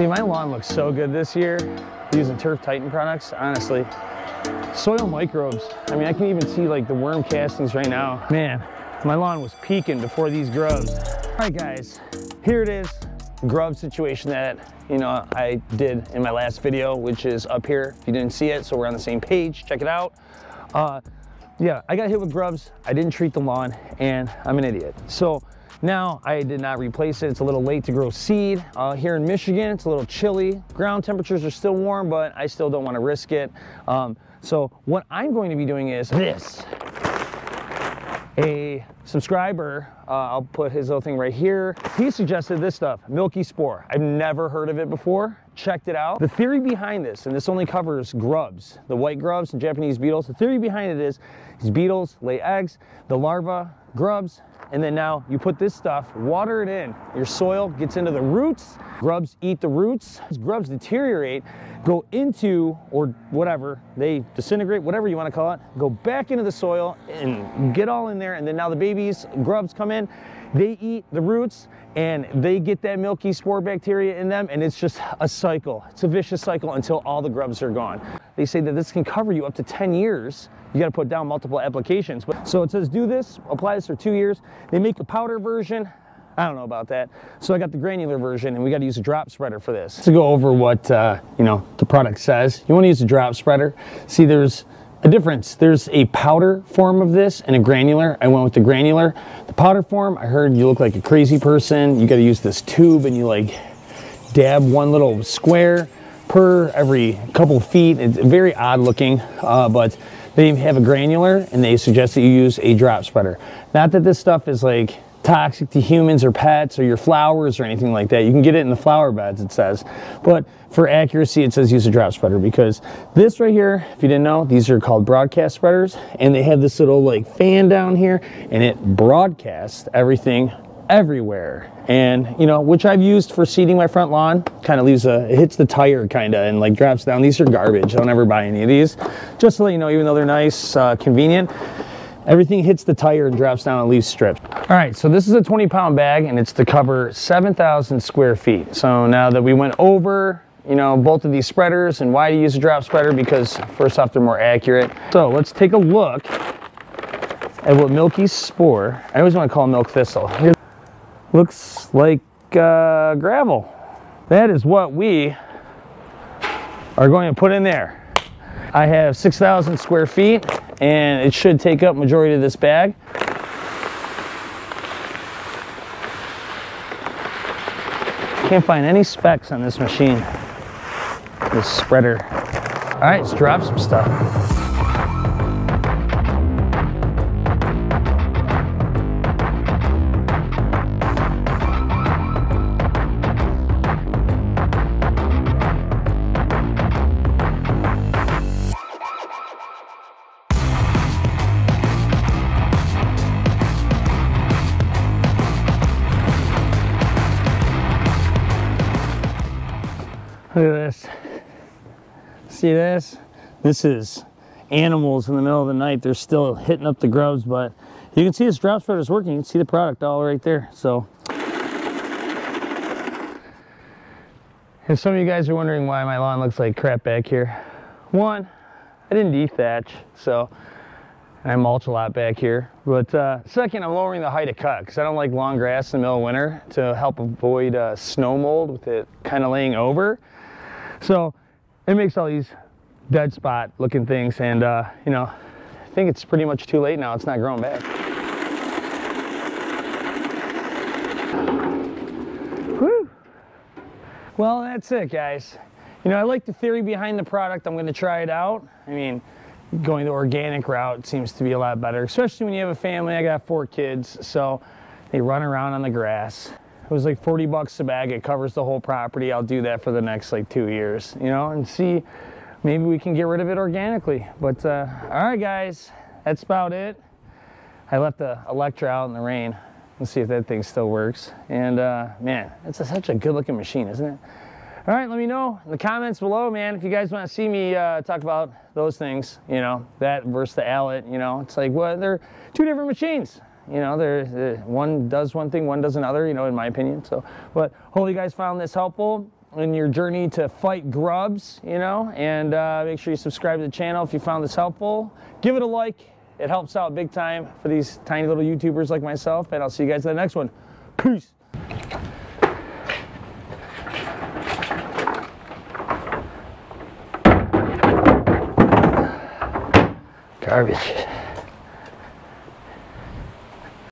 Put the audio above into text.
See, my lawn looks so good this year using Turf Titan products, honestly. Soil microbes. I mean, I can even see like the worm castings right now. Man, my lawn was peaking before these grubs. All right, guys, here it is. Grub situation that, you know, I did in my last video, which is up here. If you didn't see it, so we're on the same page, check it out. Uh, yeah, I got hit with grubs. I didn't treat the lawn and I'm an idiot. So now I did not replace it. It's a little late to grow seed. Uh, here in Michigan, it's a little chilly. Ground temperatures are still warm, but I still don't want to risk it. Um, so what I'm going to be doing is this. A subscriber, uh, I'll put his little thing right here. He suggested this stuff, Milky Spore. I've never heard of it before, checked it out. The theory behind this, and this only covers grubs, the white grubs and Japanese beetles. The theory behind it is these beetles lay eggs, the larva grubs, and then now you put this stuff, water it in. Your soil gets into the roots, grubs eat the roots. Grubs deteriorate, go into, or whatever, they disintegrate, whatever you want to call it, go back into the soil and get all in there. And then now the babies, grubs come in, they eat the roots and they get that milky spore bacteria in them and it's just a cycle. It's a vicious cycle until all the grubs are gone. They say that this can cover you up to 10 years you got to put down multiple applications. So it says do this, apply this for two years. They make a powder version. I don't know about that. So I got the granular version and we got to use a drop spreader for this. To go over what, uh, you know, the product says, you want to use a drop spreader. See, there's a difference. There's a powder form of this and a granular. I went with the granular. The powder form, I heard you look like a crazy person. You got to use this tube and you like dab one little square per every couple feet. It's very odd looking, uh, but they have a granular and they suggest that you use a drop spreader. Not that this stuff is like toxic to humans or pets or your flowers or anything like that. You can get it in the flower beds, it says. But for accuracy, it says use a drop spreader because this right here, if you didn't know, these are called broadcast spreaders and they have this little like fan down here and it broadcasts everything everywhere. And you know which i've used for seeding my front lawn kind of leaves a it hits the tire kind of and like drops down. These are garbage. Don't ever buy any of these. Just to let you know even though they're nice uh, convenient everything hits the tire and drops down and leaves strips all right so this is a 20 pound bag and it's to cover 7,000 square feet. So now that we went over you know both of these spreaders and why to use a drop spreader because first off they're more accurate. So let's take a look at what milky spore i always want to call milk thistle. Here's looks like uh, gravel. That is what we are going to put in there. I have 6,000 square feet and it should take up majority of this bag. Can't find any specs on this machine, this spreader. All right, let's drop some stuff. Look at this. See this? This is animals in the middle of the night. They're still hitting up the grubs, but you can see this drop spreader is working. You can see the product all right there. So if some of you guys are wondering why my lawn looks like crap back here, one, I didn't dethatch, so I mulch a lot back here. But uh, second, I'm lowering the height of cut because I don't like long grass in the middle of winter to help avoid uh, snow mold with it kind of laying over. So it makes all these dead spot looking things and uh, you know, I think it's pretty much too late now. It's not growing back. Whew. Well, that's it guys. You know, I like the theory behind the product. I'm gonna try it out. I mean, going the organic route seems to be a lot better, especially when you have a family. I got four kids, so they run around on the grass. It was like 40 bucks a bag. It covers the whole property. I'll do that for the next like two years, you know, and see, maybe we can get rid of it organically. But uh, all right, guys, that's about it. I left the Electra out in the rain. Let's see if that thing still works. And uh, man, it's a, such a good looking machine, isn't it? All right, let me know in the comments below, man, if you guys want to see me uh, talk about those things, you know, that versus the Allett, you know, it's like, well, they're two different machines. You know, there one does one thing, one does another, you know, in my opinion. So, but hopefully you guys found this helpful. in your journey to fight grubs, you know, and uh, make sure you subscribe to the channel if you found this helpful. Give it a like. It helps out big time for these tiny little YouTubers like myself, and I'll see you guys in the next one. Peace. Garbage.